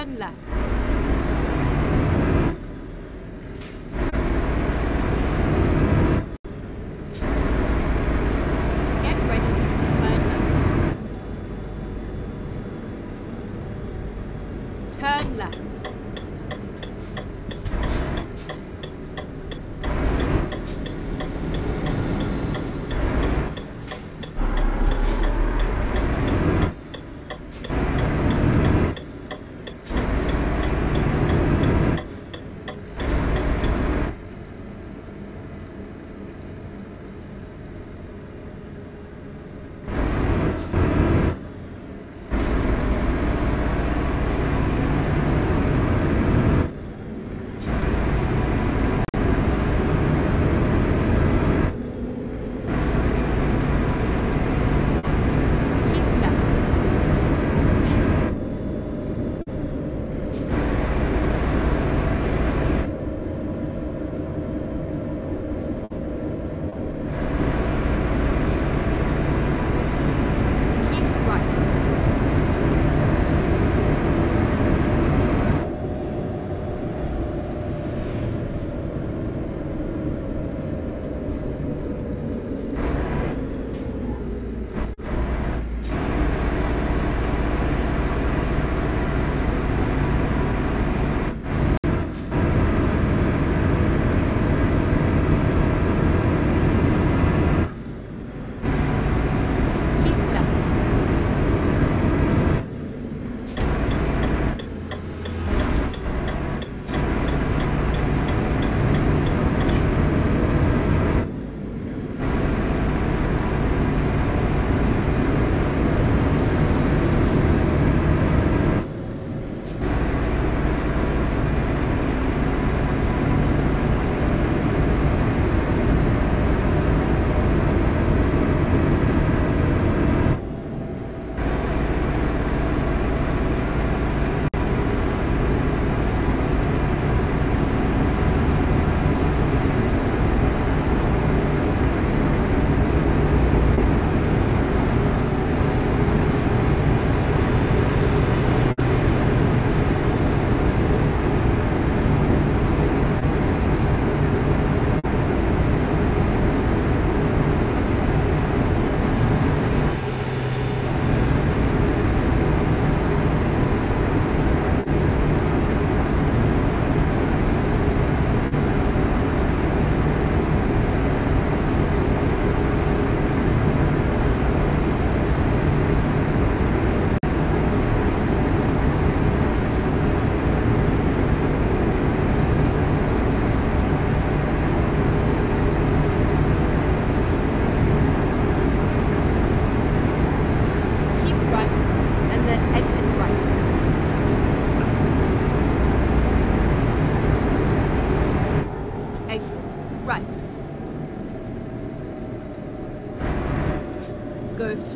tên là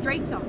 Straight on.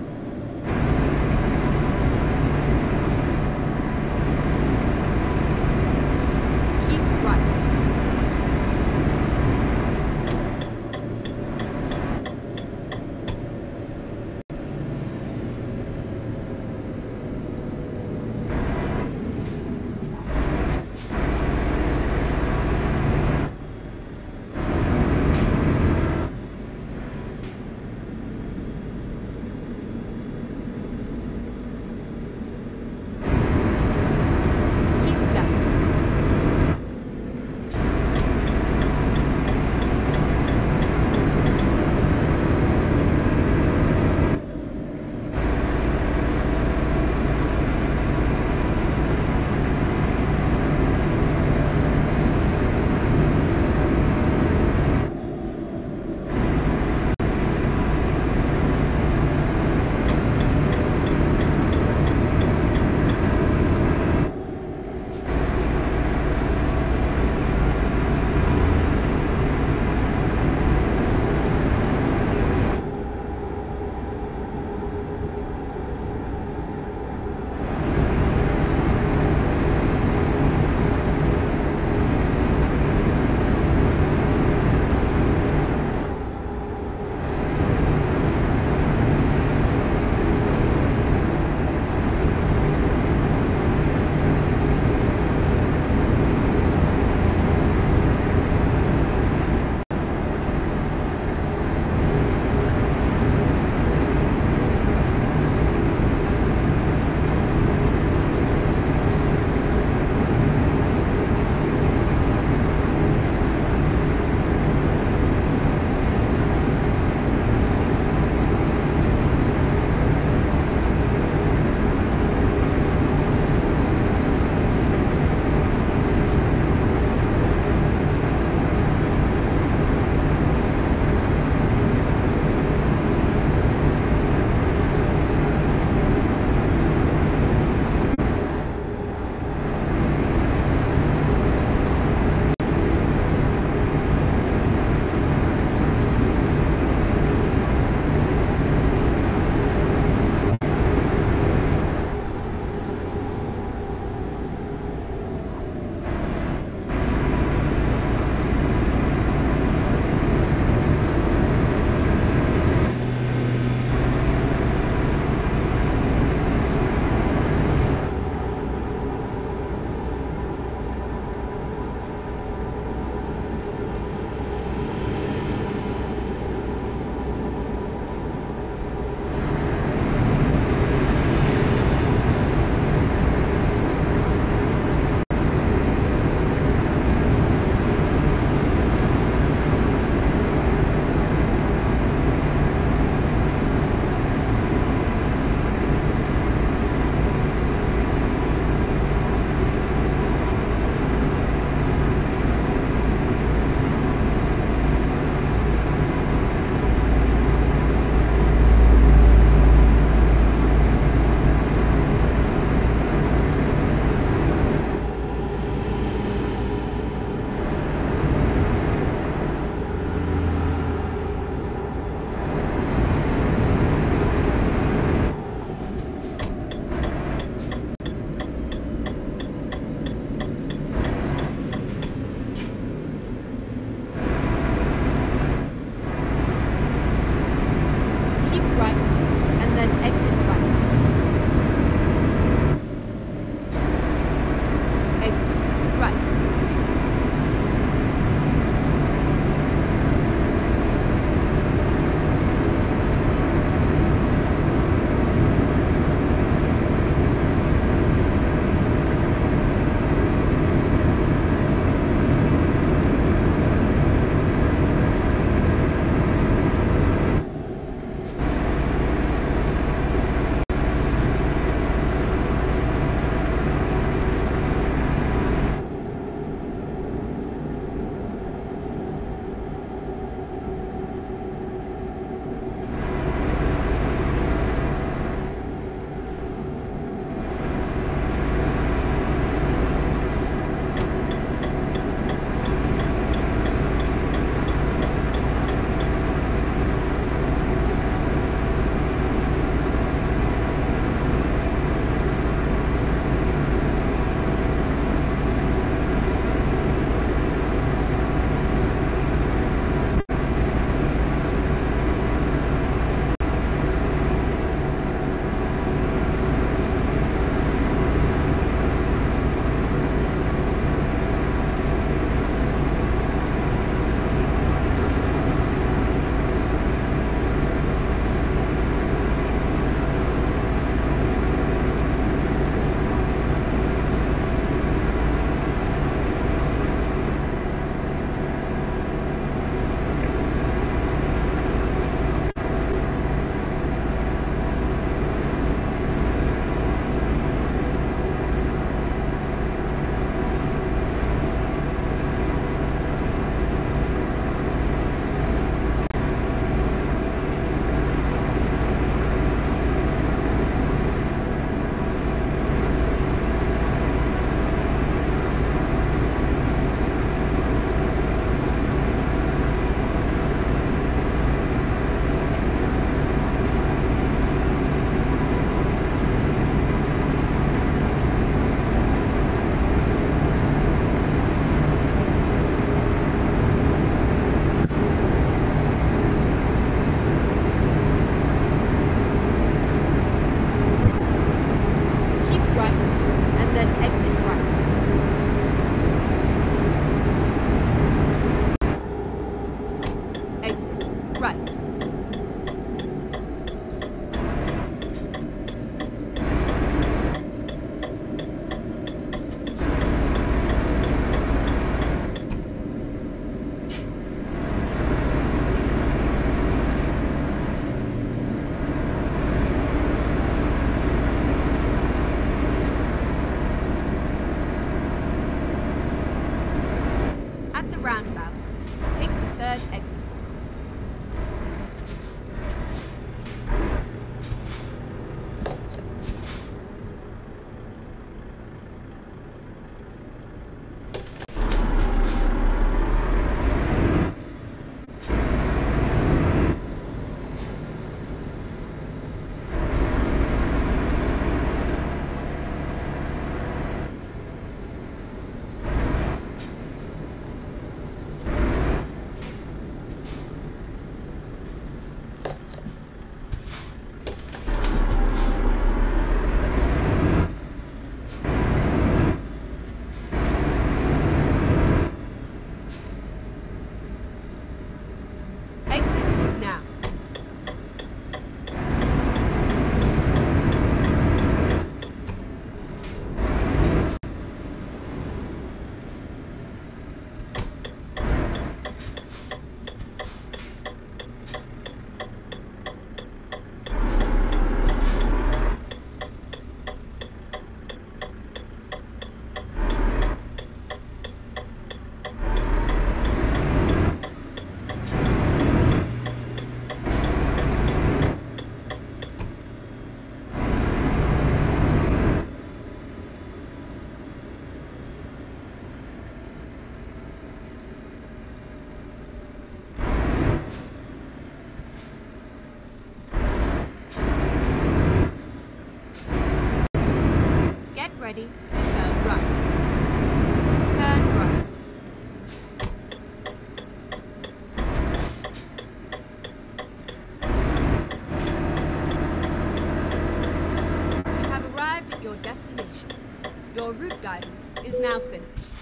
Your route guidance is now finished.